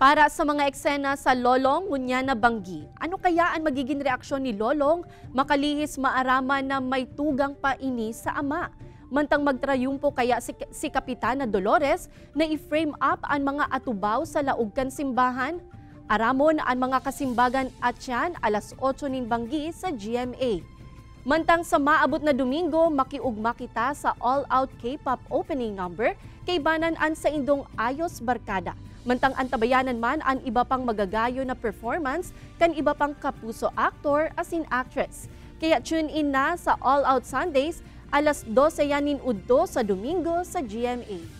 Para sa mga eksena sa Lolong, ngunya na banggi, ano kaya ang magiging reaksyon ni Lolong makalihis maarama na may tugang pa ini sa ama? Mantang magtrayumpo kaya si, si Kapitana Dolores na i-frame up ang mga atubaw sa laugkan simbahan? Aramon ang mga kasimbagan at yan alas 8 nin banggi sa GMA. Mantang sa maabot na Domingo, makiugma kita sa all-out K-pop opening number kay Banan an sa Indong Ayos Barkada. Mantang antabayanan man ang iba pang magagayo na performance kan iba pang kapuso actor as in actress. Kaya tune in na sa All Out Sundays alas 12 yanin udto sa Domingo sa GMA.